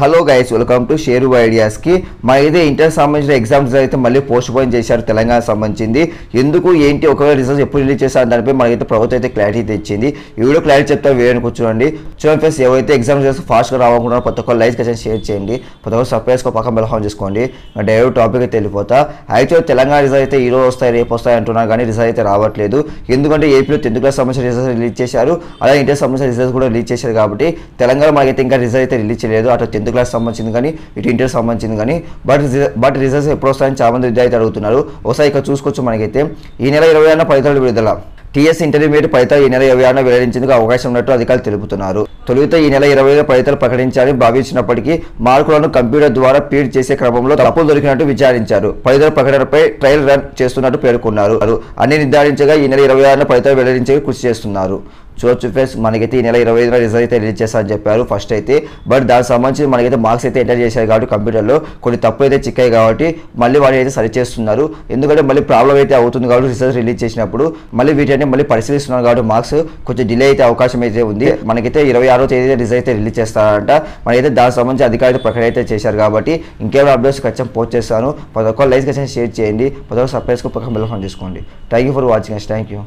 Hello guys welcome to Sheru ఐడియాస్కి మా అయితే inter సంబంధించిన ఎగ్జామ్స్ అయితే మళ్ళీ పోస్ట్ పోన్ చేశారు తెలంగాణ సంబంధించింది. ఎందుకు ఏంటి ఒకవేళ రిజల్ట్స్ ఎప్పుడు రిలీజ్ చేశారు దానిపై మనకైతే ప్రభుత్వం అయితే క్లారిటీ తెచ్చింది. ఈ వీడియో క్లారిటీ చెప్తా వేరే కూర్చోండి. చూడండి ఫ్రెండ్స్ ఏవైతే ఎగ్జామ్స్ చేస్తే ఫాస్ట్గా రావకుండా ప్రతి ఒక్క లైక్ అయితే షేర్ చేయండి. ప్రతి ఒక్క సర్ప్రైజ్గా పక్కన బెల్హాన్ చేసుకోండి. డైరెక్ట్ టాపిక్ అయితే వెళ్ళిపోతా. యాక్చువల్ తెలంగాణ రిజల్ట్ అయితే ఈ రోజు వస్తాయి రేపు వస్తాయి అంటున్నారు కానీ రిజల్ట్ అయితే రావట్లేదు. ఎందుకంటే ఏపీలో టెన్త్ క్లాస్ సంబంధించిన రిజల్ట్స్ రిలీజ్ చేశారు. అలాగే ఇంటర్ సంబంధించిన రిజల్ట్స్ కూడా రిలీజ్ చేశారు కాబట్టి తెలంగాణ మనకైతే ఇంకా రిజల్ట్ అయితే రిలీజ్ చేయలేదు. అటు టెన్త్ క్లాస్ సంబంధించింది కానీ ఇటు ఇంటర్ సంబంధించింది కానీ బట్ బట్ రిజల్ట్స్ ఎప్పుడు వస్తాయని చాలామంది విద్యార్థి అడుగుతున్నారు. ఒకసారి ఇక్కడ చూసుకోవచ్చు మనకైతే. ఈ నెల ఇరవై ఆరున ఫలితాలు విడుదల. టీఎస్ ఇంటర్మీడియట్ ఫలితాలు ఈ నెల ఇరవై ఆరున వెల్లడించేందుకు అవకాశం ఉన్నట్టు అధికారులు తెలుపుతున్నారు. తొలుత ఈ నెల ఇరవై ఐదు ఫలితాలు ప్రకటించాలని భావించినప్పటికీ మార్కులను కంప్యూటర్ ద్వారా ఫీడ్ చేసే క్రమంలో తప్పులు దొరికినట్టు విచారించారు. ఫలితాల ప్రకటనపై ట్రయల్ రన్ చేస్తున్నట్టు పేర్కొన్నారు. అన్ని నిర్ధారించగా ఈ నెల ఇరవై ఆరున ఫలితాలు వెల్లడించే కృషి చేస్తున్నారు. చూడొచ్చు ఫ్రెండ్స్ మనకైతే ఈ నెల ఇరవై ఐదున రిజల్ట్ అయితే రిలీజ్ చేస్తారని చెప్పారు. ఫస్ట్ అయితే బట్ దానికి సంబంధించి మనకైతే మార్క్స్ అయితే ఎంటర్ చేశారు కాబట్టి కంప్యూటర్లో కొన్ని తప్పు అయితే చిక్కాయి కాబట్టి మళ్ళీ వాళ్ళు అయితే సరి చేస్తున్నారు. ఎందుకంటే మళ్ళీ ప్రాబ్లం అయితే అవుతుంది కాబట్టి రిజల్ట్ రిలీజ్ చేసినప్పుడు మళ్ళీ వీటిని మళ్ళీ పరిశీలిస్తున్నారు కాబట్టి మార్క్స్ కొంచెం డిలే అయితే అవకాశం అయితే ఉంది. మనకైతే ఇరవై ఆరో తేదీ రిజల్ట్ అయితే రిలీజ్ చేస్తారంట. మనకైతే దానికి సంబంధించి అధికారులు ప్రకటన అయితే చేశారు కాబట్టి ఇంకేమైనా అప్డేట్స్ ఖచ్చితంగా పోస్ట్ చేస్తాను. ప్రతి ఒక్క లైక్ ఖచ్చితంగా షేర్ చేయండి. ప్రతి ఒక్క సర్ప్రైజ్కి పక్కన బెల్ ఫోన్ చేసుకోండి. Thank you for watching thank you